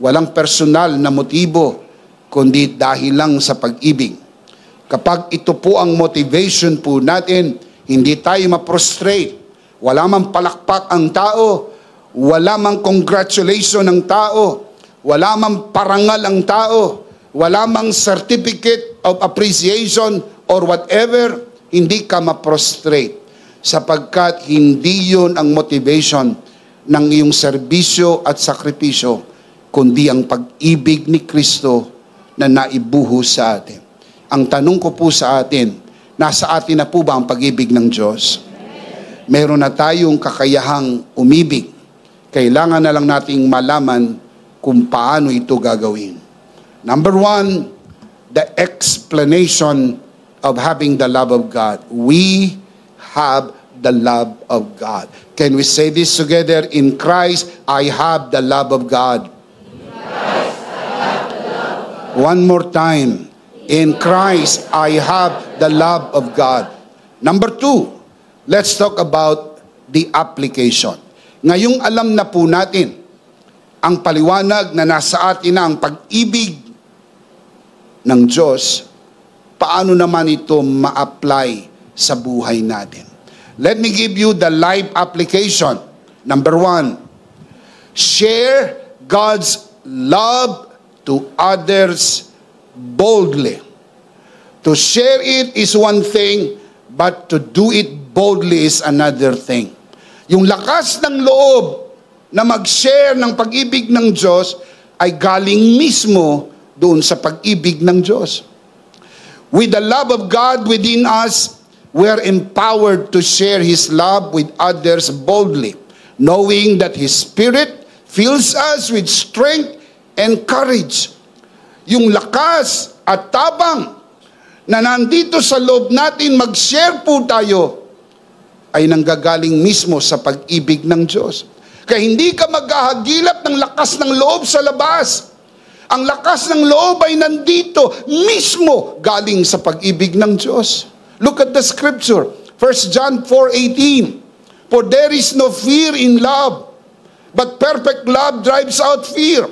Walang personal na motibo, kundi dahil lang sa pag-ibig. Kapag ito po ang motivation po natin, hindi tayo ma-prostrate. Wala mang palakpak ang tao, wala mang congratulation ng tao, wala mang parangal ang tao, wala mang certificate of appreciation or whatever, hindi ka ma-prostrate. Sapagkat hindi yun ang motivation ng iyong serbisyo at sakripisyo, kundi ang pag-ibig ni Kristo na naibuhos sa atin. Ang tanong ko po sa atin, nasa atin na po ba ang pag-ibig ng Diyos? Meron na tayong kakayahang umibig. Kailangan na lang nating malaman kung paano ito gagawin. Number one, the explanation of having the love of God. We have the love of God. Can we say this together? In Christ, I have the love of God. One more time. In Christ, I have the love of God. Number two, let's talk about the application. Ngayong alam na po natin ang paliwanag na nasa atin na ang pag-ibig ng Diyos, paano naman ito ma-apply sa buhay natin? Let me give you the life application. Number one, share God's love to others boldly. To share it is one thing, but to do it boldly is another thing. Yung lakas ng loob na mag-share ng pag-ibig ng Diyos ay galing mismo doon sa pag-ibig ng Diyos. With the love of God within us, we are empowered to share His love with others boldly, knowing that His Spirit fills us with strength and courage. Yung lakas at tabang na nandito sa loob natin, mag-share po tayo, ay nanggagaling mismo sa pag-ibig ng Diyos. Kaya hindi ka maghahagilap ng lakas ng loob sa labas. Ang lakas ng loob ay nandito mismo galing sa pag-ibig ng Diyos. Look at the scripture. 1 John 4:18. For there is no fear in love, but perfect love drives out fear.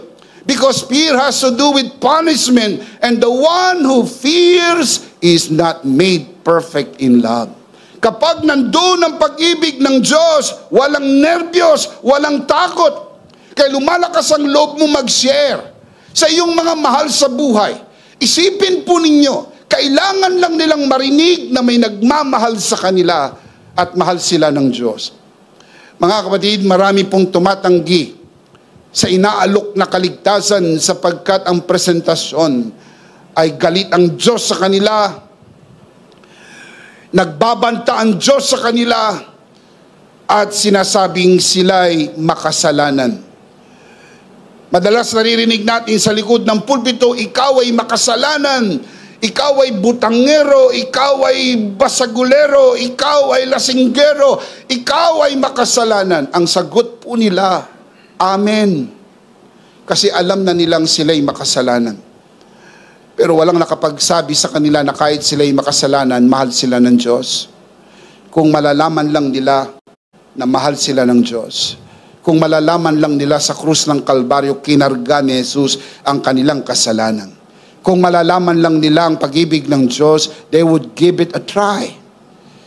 Because fear has to do with punishment, and the one who fears is not made perfect in love. Kapag nandoon ang pag-ibig ng Diyos, walang nervyos, walang takot. Kaya lumalakas ang loob mo mag-share sa iyong mga mahal sa buhay. Isipin po ninyo, kailangan lang nilang marinig na may nagmamahal sa kanila at mahal sila ng Diyos. Mga kapatid, marami pong tumatanggi sa inaalok na kaligtasan sapagkat ang presentasyon ay galit ang Diyos sa kanila, nagbabanta ang Diyos sa kanila, at sinasabing sila'y makasalanan. Madalas naririnig natin sa likod ng pulpito, ikaw ay makasalanan ikaw ay butangero, ikaw ay basagulero, ikaw ay lasinggero, ikaw ay makasalanan. Ang sagot po nila, Amen. Kasi alam na nilang sila'y makasalanan. Pero walang nakapagsabi sa kanila na kahit sila'y makasalanan, mahal sila ng Diyos. Kung malalaman lang nila na mahal sila ng Diyos. Kung malalaman lang nila sa krus ng Kalbaryo, kinarga ni Jesus ang kanilang kasalanan kung malalaman lang nila ang pag-ibig ng Diyos, they would give it a try.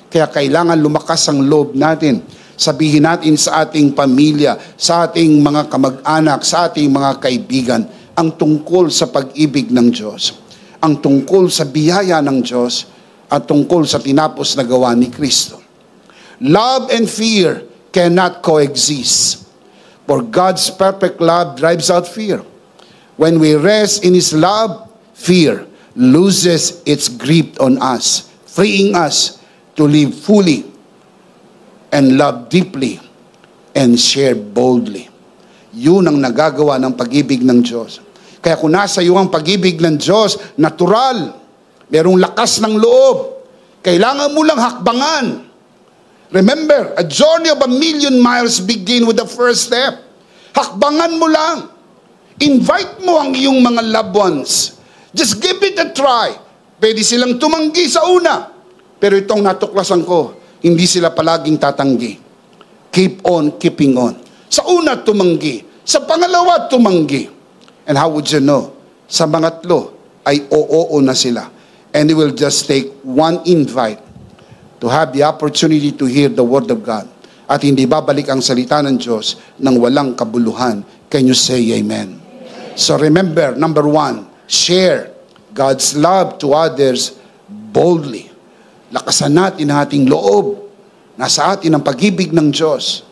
Kaya kailangan lumakas ang loob natin. Sabihin natin sa ating pamilya, sa ating mga kamag-anak, sa ating mga kaibigan, ang tungkol sa pag-ibig ng Diyos. Ang tungkol sa biyaya ng Diyos at tungkol sa tinapos na gawa ni Kristo. Love and fear cannot coexist. For God's perfect love drives out fear. When we rest in His love, fear loses its grip on us, freeing us to live fully and love deeply and share boldly. Yun ang nagagawa ng pag-ibig ng Diyos. Kaya kung nasa iyo ang pag-ibig ng Diyos, natural, merong lakas ng loob, kailangan mo lang hakbangan. Remember, a journey of a million miles begin with the first step. Hakbangan mo lang. Invite mo ang iyong mga loved ones Just give it a try. Pwede silang tumanggi sa una. Pero itong natuklasan ko, hindi sila palaging tatanggi. Keep on keeping on. Sa una, tumanggi. Sa pangalawa, tumanggi. And how would you know? Sa mga tlo ay oo na sila. And you will just take one invite to have the opportunity to hear the Word of God. At hindi babalik ang salita ng Diyos ng walang kabuluhan. Can you say amen? So remember, number one, share God's love to others boldly. Lakasan natin ang ating loob. Nasa atin ang pag-ibig ng Diyos.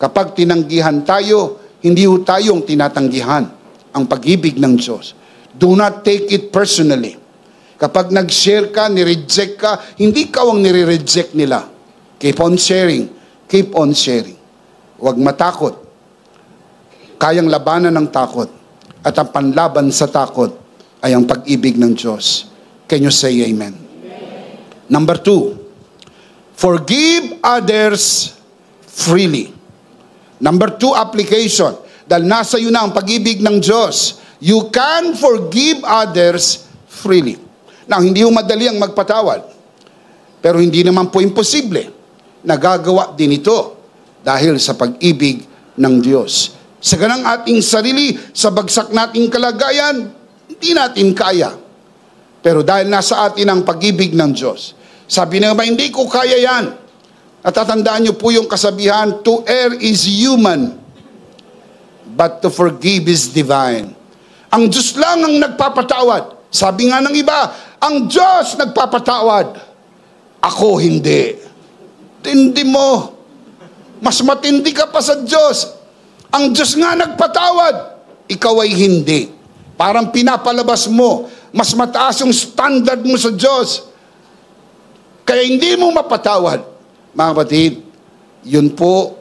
Kapag tinanggihan tayo, hindi ho tayong tinatanggihan ang pag-ibig ng Diyos. Do not take it personally. Kapag nag-share ka, nireject ka, hindi ka ang nire-reject nila. Keep on sharing. Keep on sharing. Huwag matakot. Kayang labanan ng takot. At ang panlaban sa takot ay ang pag-ibig ng Diyos. Can you say amen? Number two, forgive others freely. Number two application, dahil nasa iyo na ang pag-ibig ng Diyos, you can forgive others freely. Now, hindi mo madali ang magpatawad. Pero hindi naman po imposible. Nagagawa din ito dahil sa pag-ibig ng Diyos. Sa ganang ating sarili, sa bagsak nating kalagayan, hindi natin kaya. Pero dahil nasa atin ang pag-ibig ng Diyos, sabi na ba, hindi ko kaya yan. Natatandaan niyo po yung kasabihan, to err is human, but to forgive is divine. Ang Diyos lang ang nagpapatawad. Sabi nga ng iba, ang Diyos nagpapatawad. Ako hindi. Tindi mo. Mas matindi ka pa sa Diyos. Ang Diyos nga nagpatawad, ikaw ay hindi. Parang pinapalabas mo, mas mataas yung standard mo sa Diyos. Kaya hindi mo mapatawad. Mga kapatid, yun po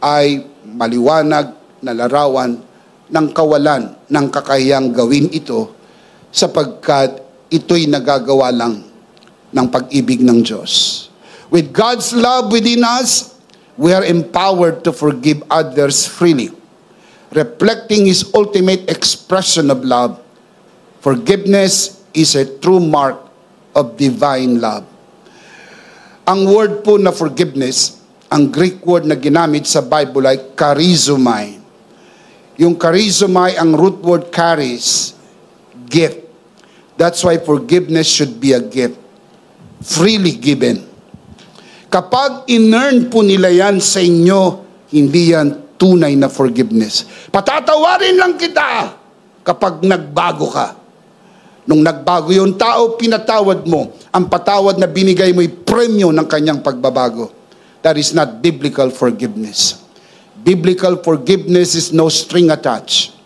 ay maliwanag na larawan ng kawalan ng kakayang gawin ito sapagkat ito'y nagagawa lang ng pag-ibig ng Diyos. With God's love within us, we are empowered to forgive others freely, reflecting His ultimate expression of love. Forgiveness is a true mark of divine love. Ang word po na forgiveness, ang Greek word na ginamit sa Bible ay charizomai. Yung charizomai, ang root word charis, gift. That's why forgiveness should be a gift. Freely given. Kapag in-earn po nila yan sa inyo, hindi yan tunay na forgiveness. Patatawarin lang kita kapag nagbago ka. Nung nagbago yung tao, pinatawad mo. Ang patawad na binigay mo ay premyo ng kanyang pagbabago. That is not biblical forgiveness. Biblical forgiveness is no string attached.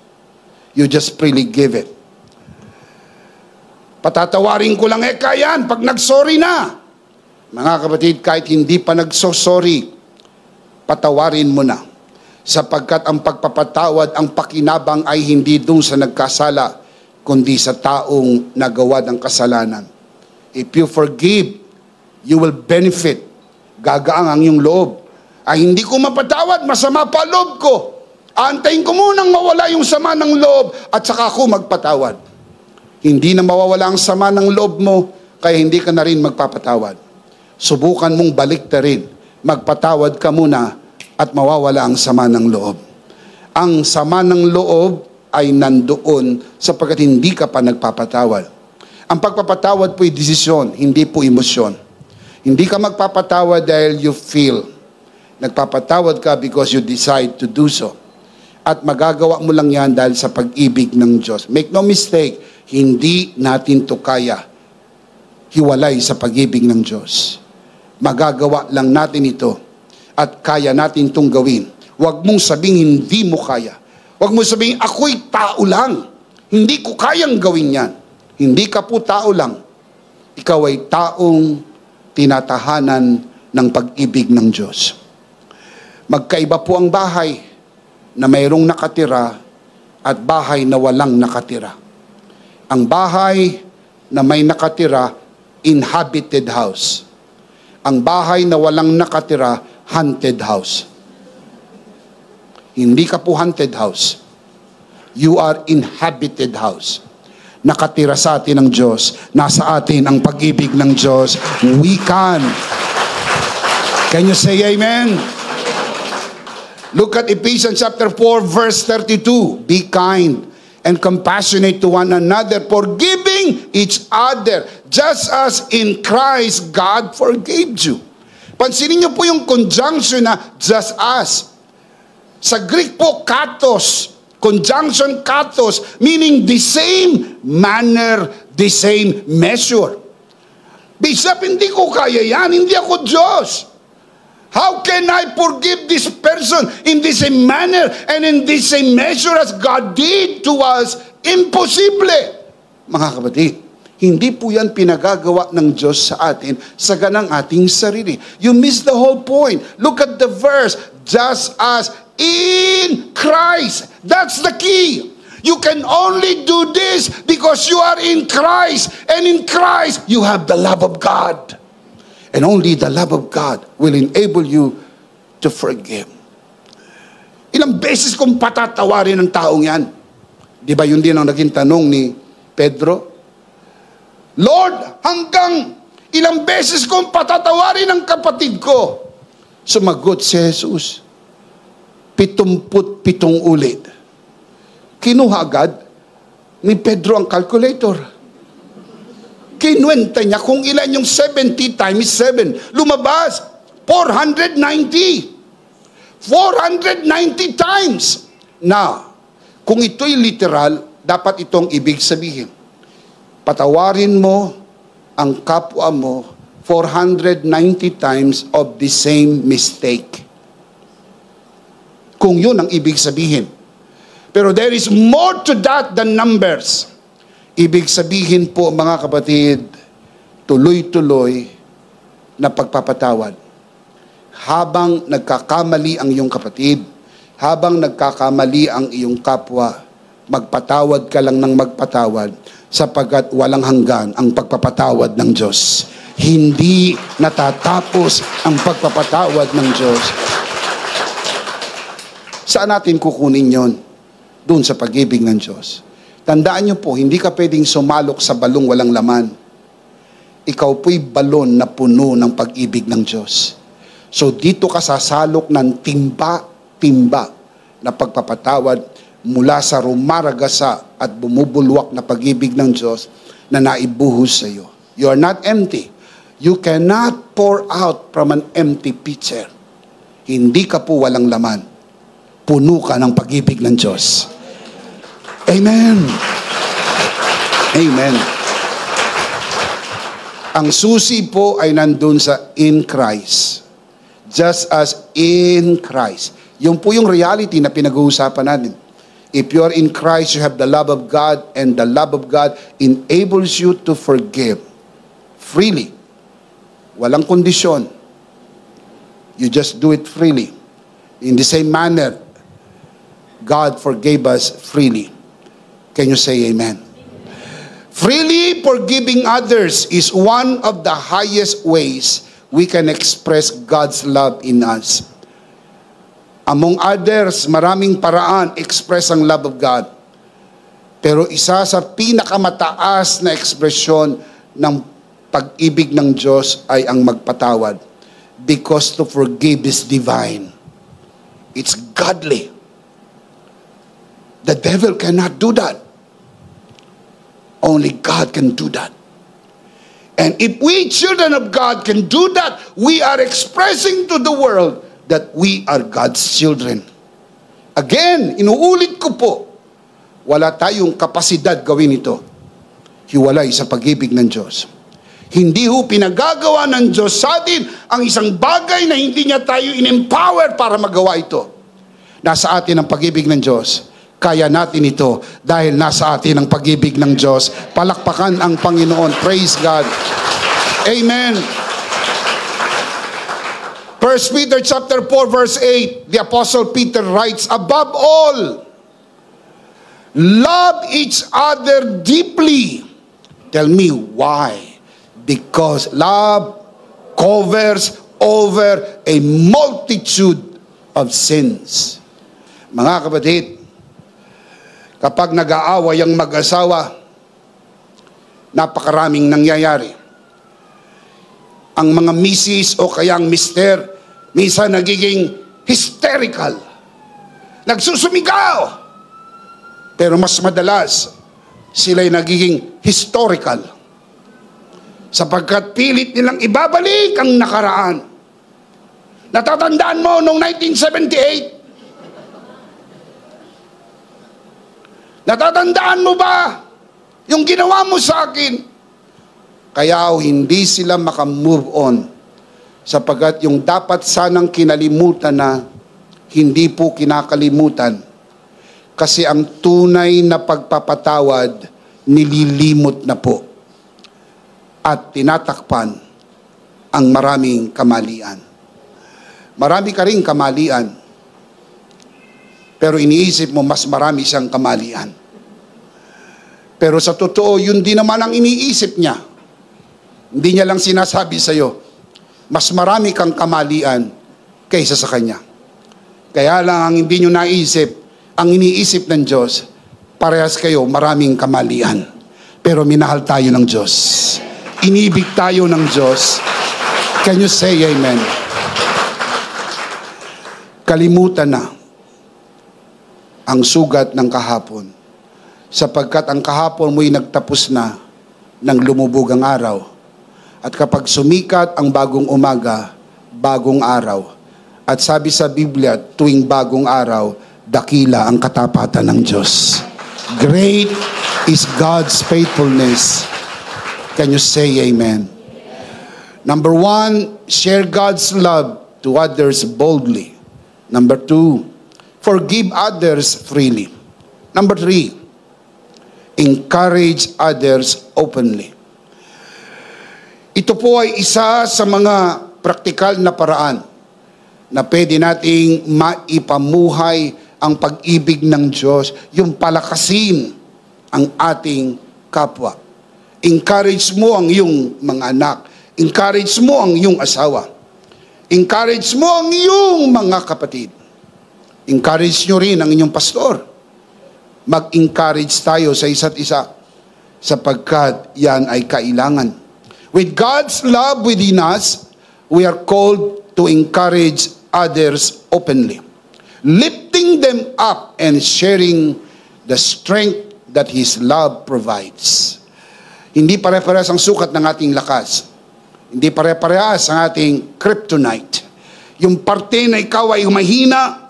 You just freely give it. Patatawarin ko lang, eh kayan, pag nagsorry na. Mga kapatid, kahit hindi pa nagsosorry, patawarin mo na. Sapagkat ang pagpapatawad, ang pakinabang ay hindi dun sa nagkasala, kundi sa taong nagawa ng kasalanan. If you forgive, you will benefit. Gagaang ang iyong loob. Ay hindi ko mapatawad, masama pa loob ko. Antayin ko munang mawala yung sama ng loob at saka ako magpatawad. Hindi na mawawala ang sama ng loob mo, kaya hindi ka na rin magpapatawad. Subukan mong balik ta rin. Magpatawad ka muna at mawawala ang sama ng loob. Ang sama ng loob ay nandoon sapagkat hindi ka pa nagpapatawad. Ang pagpapatawad po ay desisyon, hindi po emosyon. Hindi ka magpapatawad dahil you feel. Nagpapatawad ka because you decide to do so. At magagawa mo lang yan dahil sa pag-ibig ng Diyos. Make no mistake, hindi natin to kaya hiwalay sa pag-ibig ng Diyos. Magagawa lang natin ito at kaya natin itong gawin. Huwag mong sabing hindi mo kaya. Huwag mong sabing ako'y tao lang. Hindi ko kayang gawin yan. Hindi ka po tao lang. Ikaw ay taong tinatahanan ng pag-ibig ng Diyos. Magkaiba po ang bahay na mayroong nakatira at bahay na walang nakatira ang bahay na may nakatira, inhabited house. Ang bahay na walang nakatira, haunted house. Hindi ka po haunted house. You are inhabited house. Nakatira sa atin ng Diyos. Nasa atin ang pag-ibig ng Diyos. We can. Can you say amen? Look at Ephesians chapter 4 verse 32. Be kind and compassionate to one another, forgiving each other, just as in Christ God forgave you. Pansinin niyo po yung conjunction na just as. Sa Greek po, katos. Conjunction katos, meaning the same manner, the same measure. Bishop, hindi ko kaya yan. Hindi ako Diyos. How can I forgive this person in the same manner and in the same measure as God did to us? Imposible. Mga kapatid, hindi po yan pinagagawa ng Diyos sa atin sa ganang ating sarili. You miss the whole point. Look at the verse. Just as in Christ. That's the key. You can only do this because you are in Christ. And in Christ, you have the love of God. And only the love of God will enable you to forgive. Ilang beses kong patatawarin ng taong yan. Di ba yun din ang naging tanong ni Pedro? Lord, hanggang ilang beses kong patatawarin ang kapatid ko. Sumagot si Jesus pitumput pitong ulit. Kinuha agad ni Pedro ang calculator. Kinuwenta niya kung ilan yung 70 times 7. Lumabas, 490. 490 times. Na, kung ito'y literal, dapat itong ibig sabihin. Patawarin mo ang kapwa mo 490 times of the same mistake kung yun ang ibig sabihin. Pero there is more to that than numbers. Ibig sabihin po mga kapatid, tuloy-tuloy na pagpapatawad. Habang nagkakamali ang iyong kapatid, habang nagkakamali ang iyong kapwa, magpatawad ka lang ng magpatawad sapagkat walang hanggan ang pagpapatawad ng Diyos. Hindi natatapos ang pagpapatawad ng Diyos. Saan natin kukunin yon? Doon sa pag-ibig ng Diyos. Tandaan niyo po, hindi ka pwedeng sumalok sa balong walang laman. Ikaw po'y balon na puno ng pag-ibig ng Diyos. So dito ka sasalok ng timba-timba na pagpapatawad mula sa rumaragasa at bumubulwak na pag-ibig ng Diyos na naibuhos sa iyo. You are not empty. You cannot pour out from an empty pitcher. Hindi ka po walang laman puno ka ng pag-ibig ng Diyos. Amen. Amen. Ang susi po ay nandun sa in Christ. Just as in Christ. Yung po yung reality na pinag-uusapan natin. If you are in Christ, you have the love of God and the love of God enables you to forgive freely. Walang kondisyon. You just do it freely. In the same manner, God forgave us freely. Can you say amen? Freely forgiving others is one of the highest ways we can express God's love in us. Among others, maraming paraan express ang love of God. Pero isa sa pinakamataas na ekspresyon ng pag-ibig ng Diyos ay ang magpatawad. Because to forgive is divine. It's godly. The devil cannot do that. Only God can do that. And if we children of God can do that, we are expressing to the world that we are God's children. Again, inuulit ko po, wala tayong kapasidad gawin ito. Hiwalay sa pag-ibig ng Diyos. Hindi ho pinagagawa ng Diyos sa atin ang isang bagay na hindi niya tayo in-empower para magawa ito. Nasa atin ang pag-ibig ng Diyos kaya natin ito dahil nasa atin ang pag-ibig ng Diyos. Palakpakan ang Panginoon. Praise God. Amen. 1 Peter chapter 4 verse 8, the apostle Peter writes, above all, love each other deeply. Tell me why? Because love covers over a multitude of sins. Mga kapatid, Kapag nag-aaway ang mag-asawa, napakaraming nangyayari. Ang mga misis o kayang mister, minsan nagiging hysterical. Nagsusumigaw. Pero mas madalas, sila'y nagiging historical. Sapagkat pilit nilang ibabalik ang nakaraan. Natatandaan mo noong 1978? Natatandaan mo ba yung ginawa mo sa akin? Kaya hindi sila makamove on sapagkat yung dapat sanang kinalimutan na hindi po kinakalimutan kasi ang tunay na pagpapatawad nililimot na po at tinatakpan ang maraming kamalian. Marami ka rin kamalian, pero iniisip mo mas marami siyang kamalian. Pero sa totoo, yun din naman ang iniisip niya. Hindi niya lang sinasabi sa iyo, mas marami kang kamalian kaysa sa Kanya. Kaya lang ang hindi nyo naisip, ang iniisip ng Diyos, parehas kayo maraming kamalian. Pero minahal tayo ng Diyos. Inibig tayo ng Diyos. Can you say amen? Kalimutan na ang sugat ng kahapon sapagkat ang kahapon mo'y nagtapos na ng lumubog ang araw at kapag sumikat ang bagong umaga, bagong araw. At sabi sa Biblia, tuwing bagong araw, dakila ang katapatan ng Diyos. Great is God's faithfulness. Can you say amen? Number one, share God's love to others boldly. Number two, forgive others freely. Number three, encourage others openly. Ito po ay isa sa mga praktikal na paraan na pwede nating maipamuhay ang pag-ibig ng Diyos, yung palakasin ang ating kapwa. Encourage mo ang iyong mga anak. Encourage mo ang iyong asawa. Encourage mo ang iyong mga kapatid. Encourage nyo rin ang inyong pastor. Mag-encourage tayo sa isa't isa sapagkat yan ay kailangan. With God's love within us, we are called to encourage others openly, lifting them up and sharing the strength that His love provides. Hindi pare-parehas ang sukat ng ating lakas. Hindi pare-parehas ang ating kryptonite. Yung parte na ikaw ay mahina,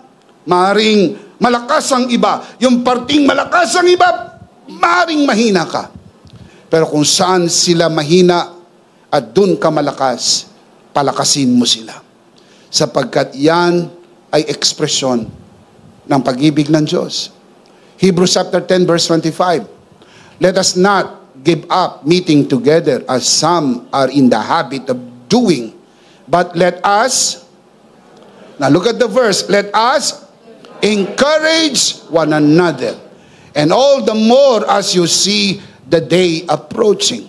maaaring malakas ang iba. Yung parting malakas ang iba, maaaring mahina ka. Pero kung saan sila mahina, at dun ka malakas, palakasin mo sila. Sapagkat yan ay ekspresyon ng pag-ibig ng Diyos. Hebrews chapter 10 verse 25. Let us not give up meeting together as some are in the habit of doing, but let us, now look at the verse, let us encourage one another. And all the more as you see the day approaching.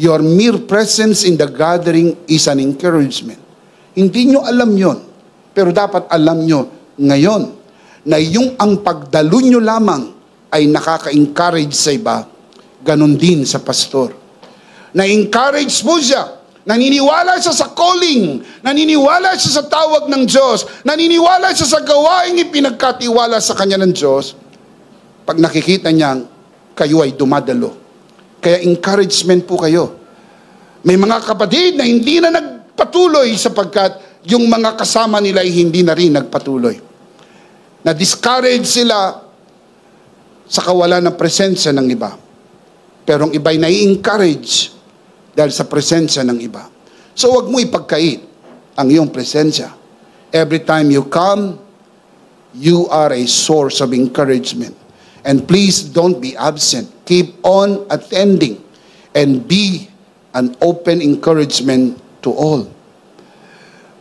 Your mere presence in the gathering is an encouragement. Hindi nyo alam yon, pero dapat alam nyo ngayon na yung ang pagdalo nyo lamang ay nakaka-encourage sa iba, ganon din sa pastor. Na-encourage mo siya, naniniwala siya sa calling, naniniwala siya sa tawag ng Diyos, naniniwala siya sa gawaing ipinagkatiwala sa kanya ng Diyos, pag nakikita niya, kayo ay dumadalo kaya encouragement po kayo. May mga kapatid na hindi na nagpatuloy sapagkat yung mga kasama nila ay hindi na rin nagpatuloy. Na-discourage sila sa kawalan ng presensya ng iba. Pero ang iba ay nai-encourage dahil sa presensya ng iba. So wag mo ipagkait ang iyong presensya. Every time you come, you are a source of encouragement. And please don't be absent. Keep on attending and be an open encouragement to all.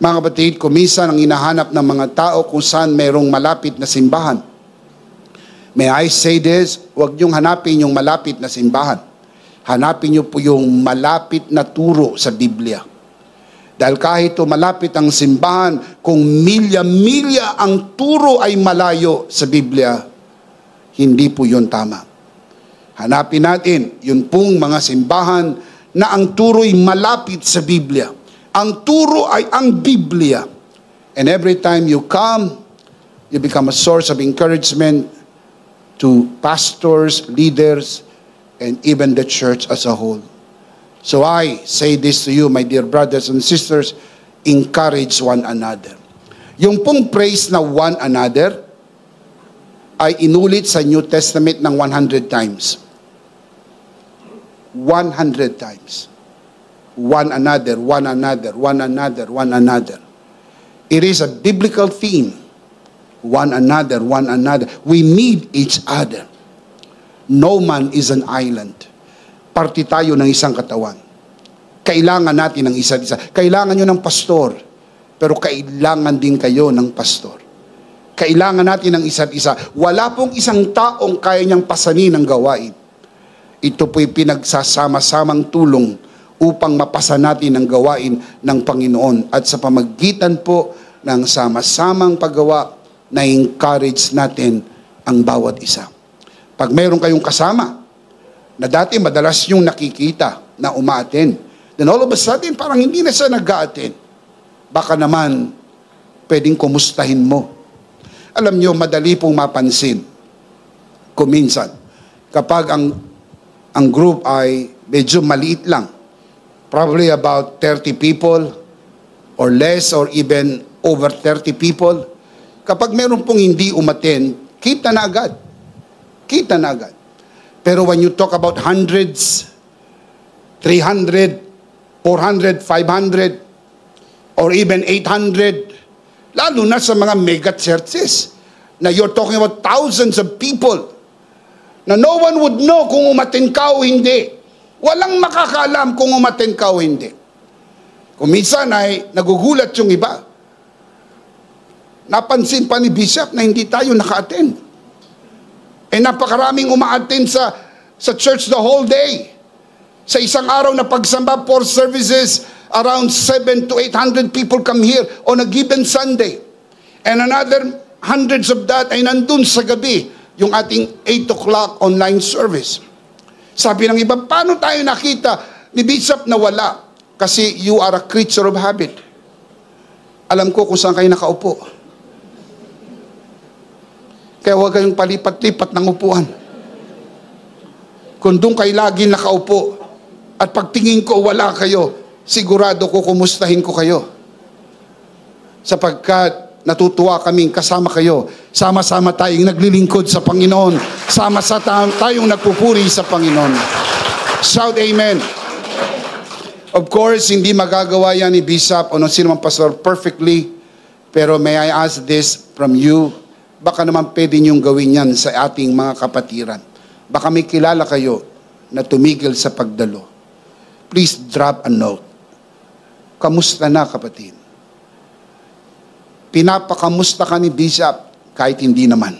Mga kapatid, kumisan ang hinahanap ng mga tao kung saan mayroong malapit na simbahan. May I say this? Huwag niyong hanapin yung malapit na simbahan. Hanapin niyo po yung malapit na turo sa Biblia. Dahil kahit malapit ang simbahan, kung milya-milya ang turo ay malayo sa Biblia, hindi po yun tama. Hanapin natin yun pong mga simbahan na ang turo'y malapit sa Biblia. Ang turo ay ang Biblia. And every time you come, you become a source of encouragement to pastors, leaders, and even the church as a whole. So I say this to you, my dear brothers and sisters, encourage one another. Yung pong praise na one another ay inulit sa New Testament ng 100 times. 100 times. One another, one another, one another, one another. It is a biblical theme. One another, one another. We need each other. No man is an island. Parti tayo ng isang katawan. Kailangan natin ng isa't isa. Kailangan nyo ng pastor. Pero kailangan din kayo ng pastor. Kailangan natin ng isa't isa. Wala pong isang taong kaya niyang pasanin ang gawain. Ito po'y pinagsasama-samang tulong upang mapasa natin ang gawain ng Panginoon. At sa pamagitan po ng sama-samang paggawa, na-encourage natin ang bawat isa. Pag mayroon kayong kasama, na dati madalas yung nakikita na umaaten, then all of a sudden, parang hindi na siya nag attend Baka naman, pwedeng kumustahin mo. Alam nyo, madali pong mapansin. Kuminsan, kapag ang, ang group ay medyo maliit lang, probably about 30 people, or less, or even over 30 people, kapag meron pong hindi umaten, kita na agad Kita na agad. Pero when you talk about hundreds, 300, 400, 500, or even 800, lalo na sa mga mega churches, na you're talking about thousands of people, na no one would know kung umatin ka o hindi. Walang makakaalam kung umatin ka o hindi. Kung minsan ay nagugulat yung iba. Napansin pa ni Bishop na hindi tayo naka-attend. Eh napakaraming umaattend sa, sa church the whole day. Sa isang araw na pagsamba, four services, around 7 to 800 people come here on a given Sunday. And another hundreds of that ay nandun sa gabi, yung ating 8 o'clock online service. Sabi ng iba, paano tayo nakita ni Bishop na wala? Kasi you are a creature of habit. Alam ko kung saan kayo nakaupo. Kaya huwag kayong palipat-lipat ng upuan. Kung doon kayo lagi nakaupo at pagtingin ko wala kayo, sigurado ko kumustahin ko kayo. Sapagkat natutuwa kaming kasama kayo. Sama-sama tayong naglilingkod sa Panginoon. Sama-sama tayong nagpupuri sa Panginoon. Shout Amen. Of course, hindi magagawa yan ni Bishop o ng sino pastor perfectly. Pero may I ask this from you baka naman pwede niyong gawin yan sa ating mga kapatiran. Baka may kilala kayo na tumigil sa pagdalo. Please drop a note. Kamusta na kapatid? Pinapakamusta ka ni Bishop kahit hindi naman.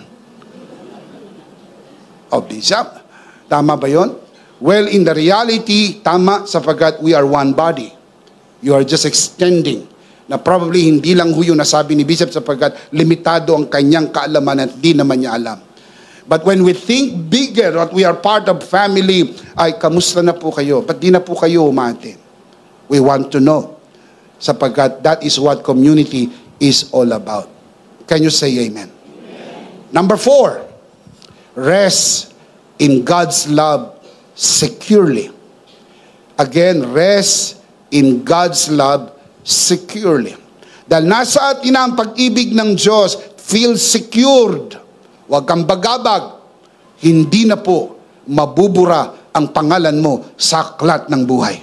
O oh, Bishop, tama ba yon? Well, in the reality, tama sapagkat we are one body. You are just extending na probably hindi lang ho yung nasabi ni Bishop sapagkat limitado ang kanyang kaalaman at di naman niya alam. But when we think bigger, that we are part of family, ay kamusta na po kayo? Ba't di na po kayo umate? We want to know. Sapagkat that is what community is all about. Can you say amen? amen. Number four, rest in God's love securely. Again, rest in God's love securely. Dahil nasa atin ang pag-ibig ng Diyos, feel secured. Huwag kang bagabag. Hindi na po mabubura ang pangalan mo sa aklat ng buhay.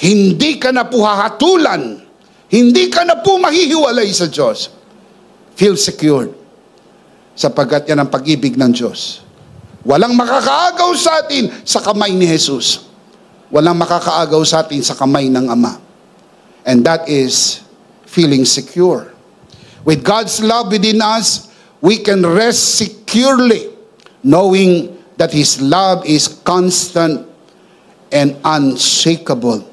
Hindi ka na po hahatulan. Hindi ka na po mahihiwalay sa Diyos. Feel secured. Sapagkat yan ang pag-ibig ng Diyos. Walang makakaagaw sa atin sa kamay ni Jesus. Walang makakaagaw sa atin sa kamay ng Ama. And that is feeling secure. With God's love within us, we can rest securely, knowing that His love is constant and unshakable.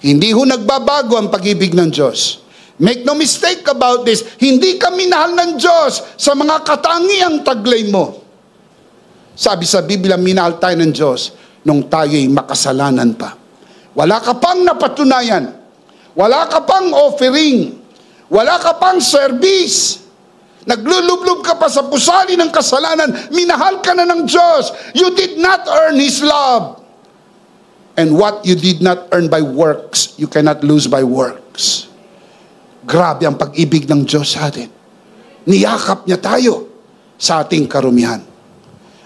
Hindi ho nagbabago ang pag-ibig ng Diyos. Make no mistake about this, hindi kami minahal ng Diyos sa mga katangiang taglay mo. Sabi sa Biblia, minahal tayo ng Diyos nung tayo'y makasalanan pa. Wala ka pang napatunayan wala ka pang offering. Wala ka pang service. Naglulublob ka pa sa pusali ng kasalanan. Minahal ka na ng Diyos. You did not earn His love. And what you did not earn by works, you cannot lose by works. Grabe ang pag-ibig ng Diyos sa atin. Niyakap niya tayo sa ating karumihan.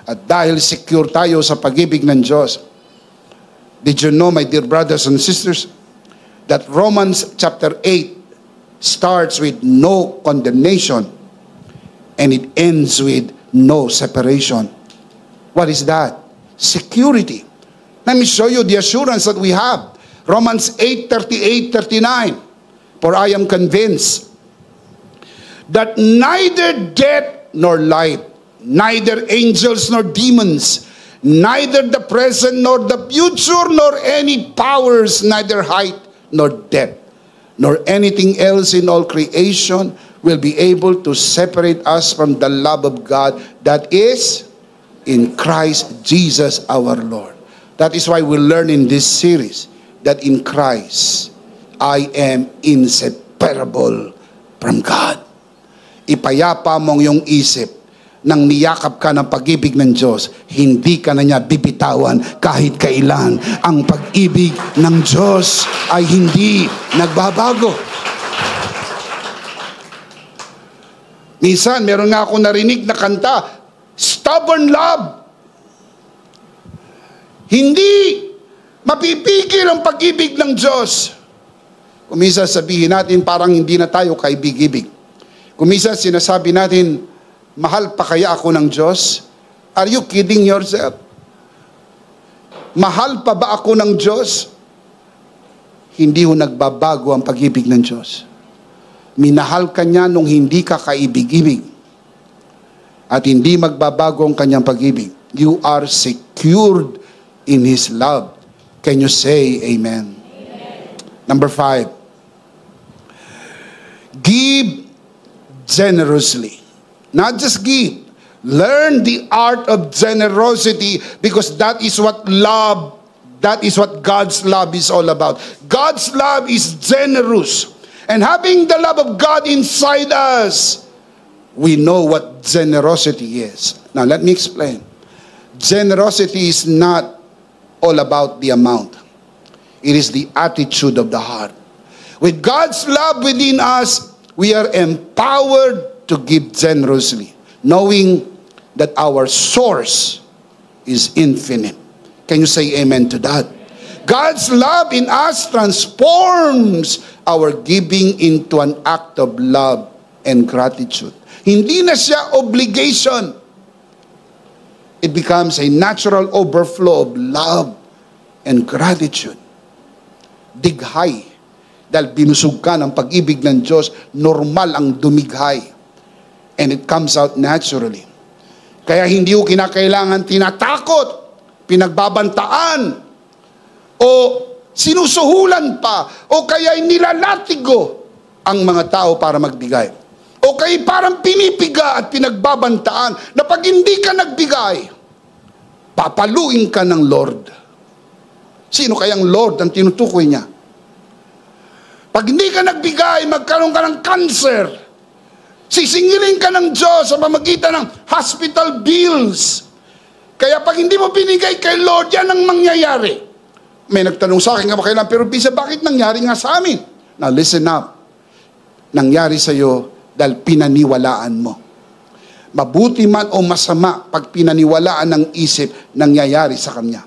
At dahil secure tayo sa pag-ibig ng Diyos, did you know, my dear brothers and sisters, that Romans chapter 8 starts with no condemnation and it ends with no separation. What is that? Security. Let me show you the assurance that we have. Romans 8 38 39. For I am convinced that neither death nor life, neither angels nor demons, neither the present nor the future, nor any powers, neither height nor depth, nor anything else in all creation will be able to separate us from the love of God that is in Christ Jesus our Lord. That is why we learn in this series that in Christ I am inseparable from God. Ipayapa mong yung isip nang niyakap ka ng pag-ibig ng Diyos, hindi ka na niya bibitawan kahit kailan. Ang pag-ibig ng Diyos ay hindi nagbabago. Minsan, meron nga ako narinig na kanta, Stubborn Love. Hindi mapipigil ang pag-ibig ng Diyos. Kumisa sabihin natin parang hindi na tayo kaibig-ibig. Kumisa sinasabi natin, mahal pa kaya ako ng Diyos? Are you kidding yourself? Mahal pa ba ako ng Diyos? Hindi ho nagbabago ang pag-ibig ng Diyos. Minahal ka niya nung hindi ka kaibig-ibig. At hindi magbabago ang kanyang pag-ibig. You are secured in His love. Can you say amen? amen. Number five. Give generously. Not just give. Learn the art of generosity because that is what love, that is what God's love is all about. God's love is generous. And having the love of God inside us, we know what generosity is. Now, let me explain. Generosity is not all about the amount, it is the attitude of the heart. With God's love within us, we are empowered to give generously, knowing that our source is infinite. Can you say amen to that? God's love in us transforms our giving into an act of love and gratitude. Hindi na siya obligation. It becomes a natural overflow of love and gratitude. Dighay. Dahil binusog ka ng pag-ibig ng Diyos, normal ang dumighay. And it comes out naturally. Kaya hindi ko kinakailangan tinatakot, pinagbabantaan, o sinusuhulan pa, o kaya nilalatigo ang mga tao para magbigay. O kaya parang pinipiga at pinagbabantaan na pag hindi ka nagbigay, papaluin ka ng Lord. Sino kayang Lord ang tinutukoy niya? Pag hindi ka nagbigay, magkaroon ka ng cancer. Sisingilin ka ng Diyos sa pamagitan ng hospital bills. Kaya pag hindi mo binigay kay Lord, yan ang mangyayari. May nagtanong sa akin nga ba kailan, pero Bisa, bakit nangyari nga sa amin? Now listen up. Nangyari sa iyo dahil pinaniwalaan mo. Mabuti man o masama, pag pinaniwalaan ng isip, nangyayari sa kanya.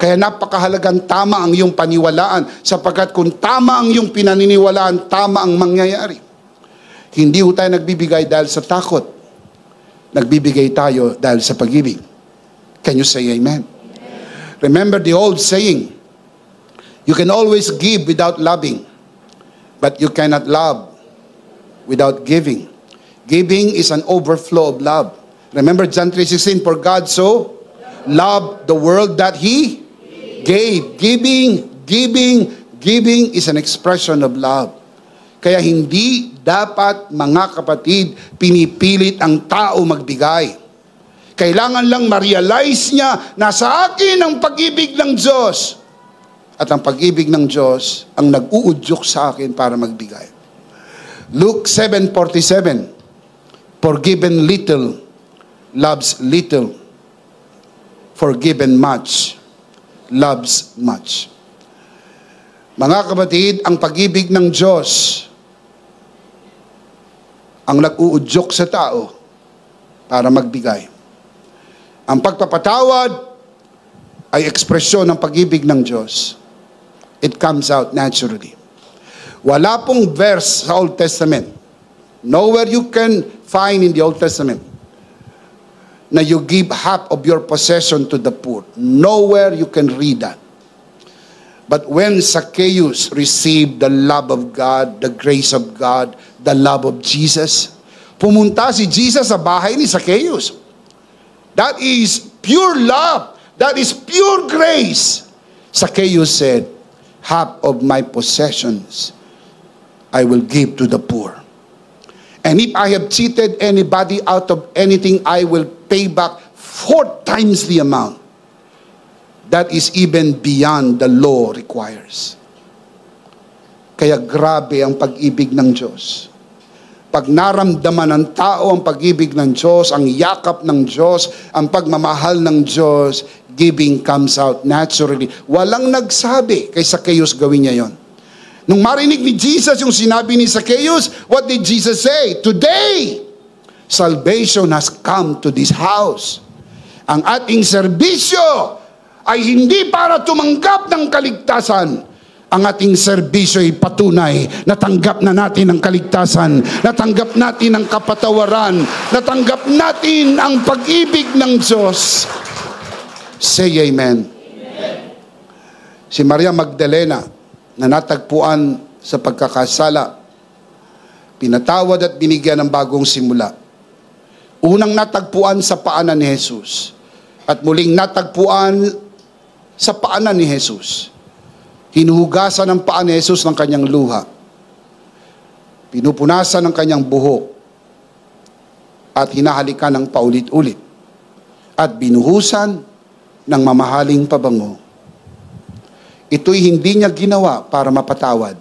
Kaya napakahalagang tama ang iyong paniwalaan sapagkat kung tama ang iyong pinaniniwalaan, tama ang mangyayari. Hindi ho tayo nagbibigay dahil sa takot. Nagbibigay tayo dahil sa pag-ibig. Can you say amen? amen? Remember the old saying, You can always give without loving, but you cannot love without giving. Giving is an overflow of love. Remember John 3:16 for God so loved the world that he gave. Giving, giving, giving is an expression of love. Kaya hindi dapat mga kapatid pinipilit ang tao magbigay. Kailangan lang ma-realize niya na sa akin ang pag-ibig ng Diyos at ang pag-ibig ng Diyos ang nag-uudyok sa akin para magbigay. Luke 7.47 Forgiven little, loves little. Forgiven much, loves much. Mga kapatid, ang pag-ibig ng Diyos ang nag-uudyok sa tao para magbigay. Ang pagpapatawad ay ekspresyon ng pag-ibig ng Diyos. It comes out naturally. Wala pong verse sa Old Testament. Nowhere you can find in the Old Testament na you give half of your possession to the poor. Nowhere you can read that. But when Zacchaeus received the love of God, the grace of God, the love of Jesus, pumunta si Jesus sa bahay ni Zacchaeus. That is pure love. That is pure grace. Zacchaeus said, half of my possessions I will give to the poor. And if I have cheated anybody out of anything, I will pay back four times the amount. That is even beyond the law requires. Kaya grabe ang pag-ibig ng Diyos. Pag naramdaman ng tao ang pag-ibig ng Diyos, ang yakap ng Diyos, ang pagmamahal ng Diyos, giving comes out naturally. Walang nagsabi kay Zacchaeus gawin niya yon. Nung marinig ni Jesus yung sinabi ni Zacchaeus, what did Jesus say? Today, salvation has come to this house. Ang ating serbisyo ay hindi para tumanggap ng kaligtasan. Ang ating serbisyo ay patunay. Natanggap na natin ang kaligtasan. Natanggap natin ang kapatawaran. Natanggap natin ang pag-ibig ng Diyos. Say amen. amen. Si Maria Magdalena na natagpuan sa pagkakasala, pinatawad at binigyan ng bagong simula. Unang natagpuan sa paanan ni Jesus at muling natagpuan sa paanan ni Jesus. Hinuhugasan ng paa ni Jesus ng kanyang luha. Pinupunasan ng kanyang buhok at hinahalikan ng paulit-ulit at binuhusan ng mamahaling pabango. Ito'y hindi niya ginawa para mapatawad.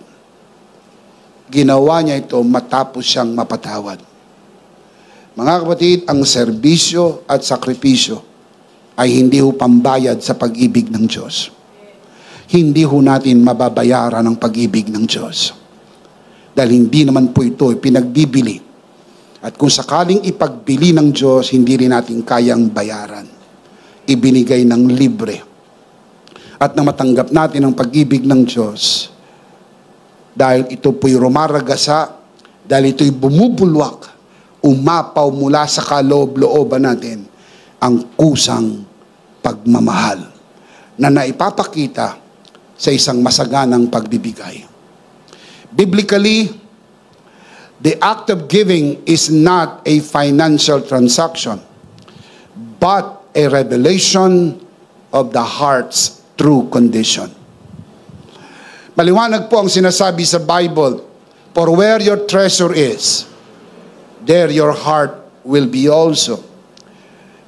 Ginawa niya ito matapos siyang mapatawad. Mga kapatid, ang serbisyo at sakripisyo ay hindi ho pambayad sa pag-ibig ng Diyos. Hindi ho natin mababayaran ang pag-ibig ng Diyos. Dahil hindi naman po ito pinagbibili. At kung sakaling ipagbili ng Diyos, hindi rin natin kayang bayaran. Ibinigay ng libre. At na matanggap natin ang pag-ibig ng Diyos, dahil ito po'y rumaragasa, dahil ito'y bumubulwak, umapaw mula sa kaloob-looban natin, ang kusang pagmamahal na naipapakita sa isang masaganang pagbibigay. Biblically, the act of giving is not a financial transaction, but a revelation of the heart's true condition. Maliwanag po ang sinasabi sa Bible, For where your treasure is, there your heart will be also.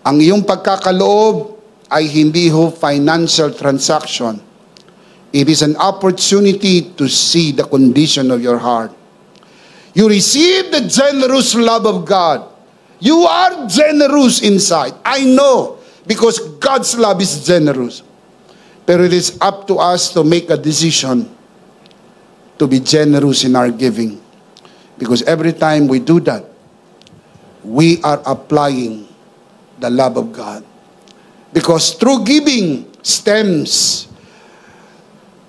Ang iyong pagkakaloob ay hindi ho financial transaction. It is an opportunity to see the condition of your heart. You receive the generous love of God. You are generous inside. I know because God's love is generous. Pero it is up to us to make a decision to be generous in our giving. Because every time we do that, we are applying the love of God. Because true giving stems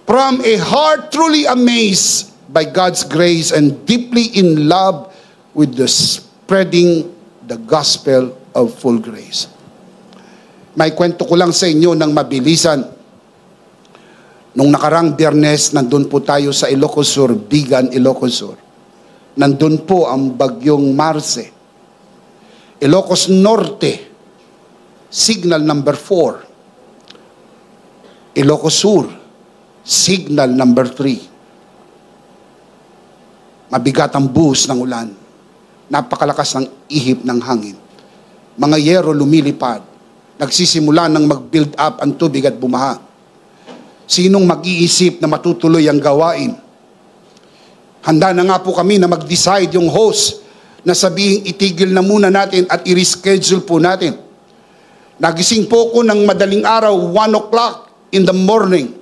from a heart truly amazed by God's grace and deeply in love with the spreading the gospel of full grace. May kwento ko lang sa inyo ng mabilisan. Nung nakarang biyernes, nandun po tayo sa Ilocos Sur, Bigan, Ilocos Sur. Nandun po ang bagyong Marce. Ilocos Norte, signal number 4. Ilocos Sur, signal number 3. Mabigat ang buhos ng ulan. Napakalakas ng ihip ng hangin. Mga yero lumilipad. Nagsisimula ng mag-build up ang tubig at bumaha. Sinong mag-iisip na matutuloy ang gawain? Handa na nga po kami na mag-decide yung host na sabihing itigil na muna natin at i-reschedule po natin. Nagising po ko ng madaling araw, 1 o'clock in the morning.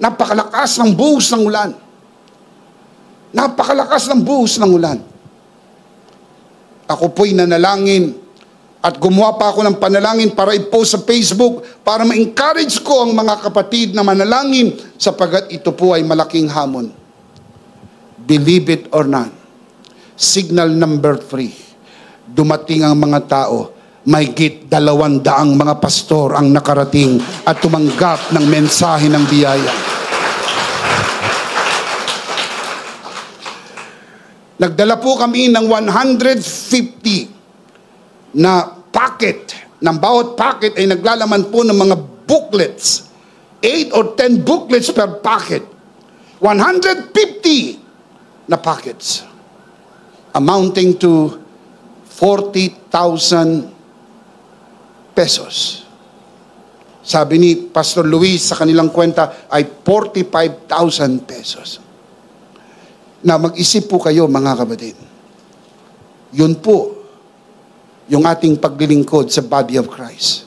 Napakalakas ng buhos ng ulan. Napakalakas ng buhos ng ulan. Ako po'y nanalangin at gumawa pa ako ng panalangin para i-post sa Facebook para ma-encourage ko ang mga kapatid na manalangin sapagat ito po ay malaking hamon. Believe it or not. Signal number three. Dumating ang mga tao may git dalawang daang mga pastor ang nakarating at tumanggap ng mensahe ng biyaya. Nagdala po kami ng 150 na packet. Ng bawat packet ay naglalaman po ng mga booklets. 8 or 10 booklets per packet. 150 na packets. Amounting to 40,000 pesos. Sabi ni Pastor Luis sa kanilang kwenta ay 45,000 pesos na mag-isip po kayo mga kapatid. Yun po yung ating paglilingkod sa body of Christ.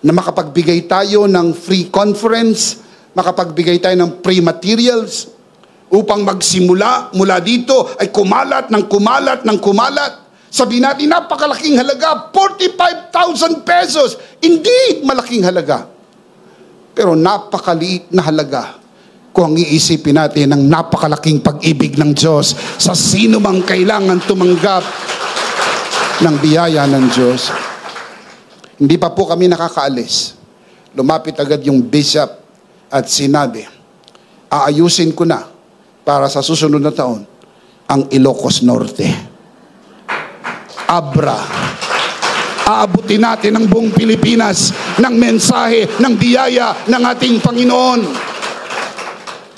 Na makapagbigay tayo ng free conference, makapagbigay tayo ng free materials, upang magsimula mula dito ay kumalat ng kumalat ng kumalat. Sabi natin, napakalaking halaga, 45,000 pesos. Indeed, malaking halaga. Pero napakaliit na halaga kung ang iisipin natin ng napakalaking pag-ibig ng Diyos sa sino mang kailangan tumanggap ng biyaya ng Diyos. Hindi pa po kami nakakaalis. Lumapit agad yung bishop at sinabi, aayusin ko na para sa susunod na taon ang Ilocos Norte. Abra. Aabutin natin ang buong Pilipinas ng mensahe, ng biyaya ng ating Panginoon.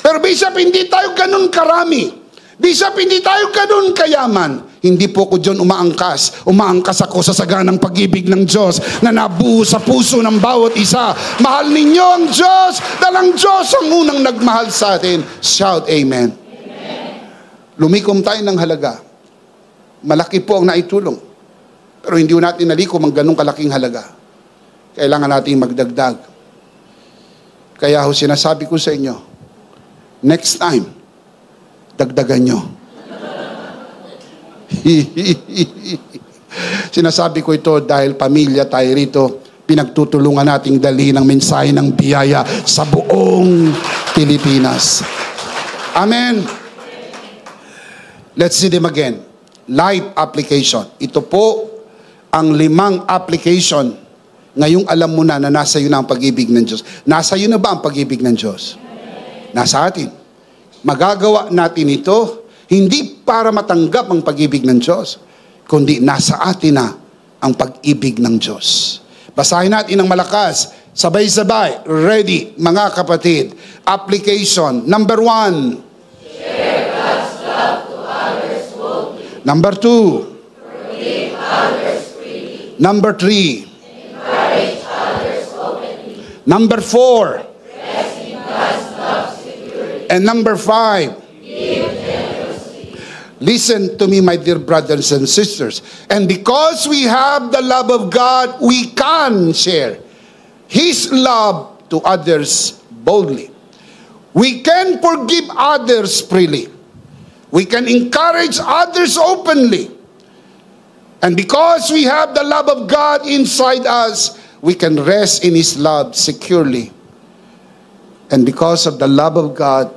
Pero Bishop, hindi tayo ganun karami. Bishop, hindi tayo ganun kayaman. Hindi po ko dyan umaangkas. Umaangkas ako sa saganang pag-ibig ng Diyos na nabuo sa puso ng bawat isa. Mahal ninyo ang Diyos dahil ang Diyos ang unang nagmahal sa atin. Shout Amen. Amen. Lumikom tayo ng halaga. Malaki po ang naitulong. Pero hindi natin nalikom ang ganong kalaking halaga. Kailangan natin magdagdag. Kaya ho sinasabi ko sa inyo, Next time, dagdagan nyo. Sinasabi ko ito dahil pamilya tayo rito, pinagtutulungan nating dali ng mensahe ng biyaya sa buong Pilipinas. Amen. Let's see them again. Life application. Ito po ang limang application. Ngayong alam mo na na nasa iyo na ang pag-ibig ng Diyos. Nasa iyo na ba ang pag-ibig ng Diyos? nasa atin. Magagawa natin ito hindi para matanggap ang pag-ibig ng Diyos, kundi nasa atin na ang pag-ibig ng Diyos. Basahin natin ng malakas, sabay-sabay, ready, mga kapatid. Application, number one. Number two. Others. Number three. Number four. And number five. Listen to me, my dear brothers and sisters. And because we have the love of God, we can share His love to others boldly. We can forgive others freely. We can encourage others openly. And because we have the love of God inside us, we can rest in His love securely. And because of the love of God,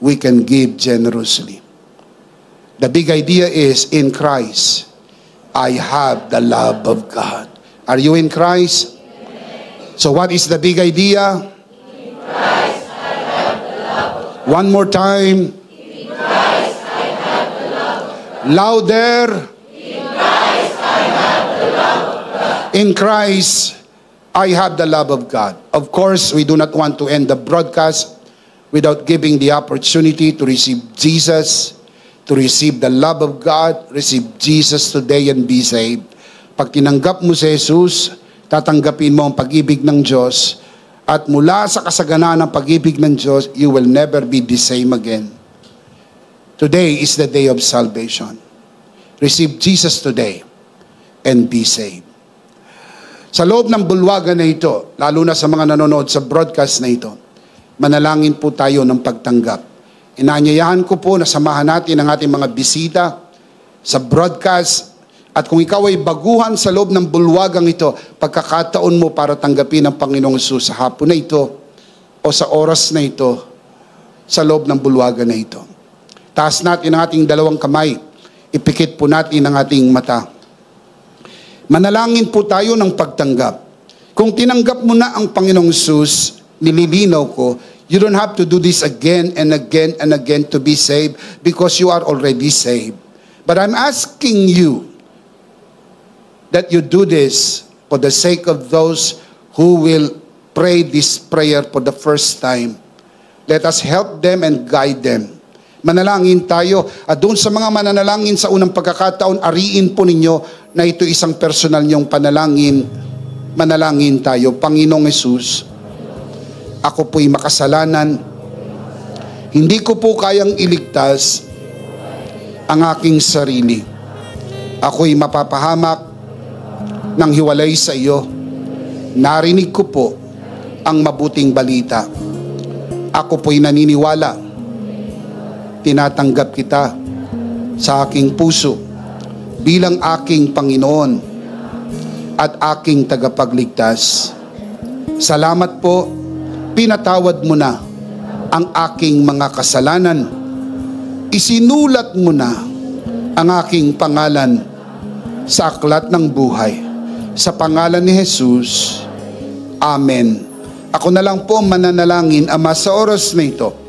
we can give generously. The big idea is in Christ, I have the love of God. Are you in Christ? So, what is the big idea? Christ, One more time. Louder. In Christ, I have the love of God. Of course, we do not want to end the broadcast without giving the opportunity to receive Jesus, to receive the love of God, receive Jesus today and be saved. Pag tinanggap mo si Jesus, tatanggapin mo ang pag-ibig ng Diyos at mula sa kasaganaan ng pag-ibig ng Diyos, you will never be the same again. Today is the day of salvation. receive Jesus today and be saved. Sa loob ng bulwagan na ito, lalo na sa mga nanonood sa broadcast na ito, manalangin po tayo ng pagtanggap. Inaanyayahan ko po na samahan natin ang ating mga bisita sa broadcast at kung ikaw ay baguhan sa loob ng bulwagang ito, pagkakataon mo para tanggapin ang Panginoong Jesus sa hapon na ito o sa oras na ito sa loob ng bulwagan na ito. Taas natin ang ating dalawang kamay. Ipikit po natin ang ating mata. Manalangin po tayo ng pagtanggap. Kung tinanggap mo na ang Panginoong Sus, nililinaw ko, you don't have to do this again and again and again to be saved because you are already saved. But I'm asking you that you do this for the sake of those who will pray this prayer for the first time. Let us help them and guide them. Manalangin tayo. At doon sa mga mananalangin sa unang pagkakataon, ariin po ninyo na ito isang personal niyong panalangin. Manalangin tayo. Panginoong Yesus, ako po'y makasalanan. Hindi ko po kayang iligtas ang aking sarili. Ako'y mapapahamak ng hiwalay sa iyo. Narinig ko po ang mabuting balita. Ako po'y naniniwala tinatanggap kita sa aking puso bilang aking Panginoon at aking tagapagligtas. Salamat po, pinatawad mo na ang aking mga kasalanan. Isinulat mo na ang aking pangalan sa aklat ng buhay. Sa pangalan ni Jesus, Amen. Ako na lang po mananalangin, Ama, sa oras na ito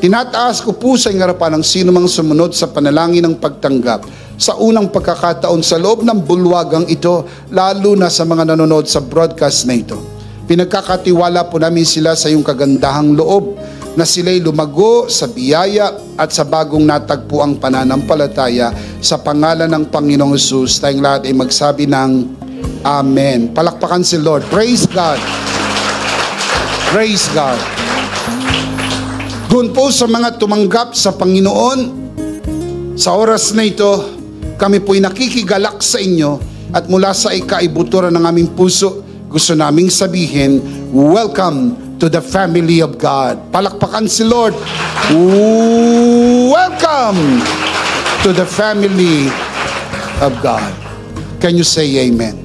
Tinataas ko po sa harapan ng sino mang sumunod sa panalangin ng pagtanggap sa unang pagkakataon sa loob ng bulwagang ito, lalo na sa mga nanonood sa broadcast na ito. Pinagkakatiwala po namin sila sa iyong kagandahang loob na sila'y lumago sa biyaya at sa bagong natagpo ang pananampalataya sa pangalan ng Panginoong Jesus. Tayong lahat ay magsabi ng Amen. Palakpakan si Lord. Praise God. Praise God. Doon po sa mga tumanggap sa Panginoon, sa oras na ito, kami po'y nakikigalak sa inyo at mula sa ikaibuturan ng aming puso, gusto naming sabihin, welcome to the family of God. Palakpakan si Lord. Welcome to the family of God. Can you say amen?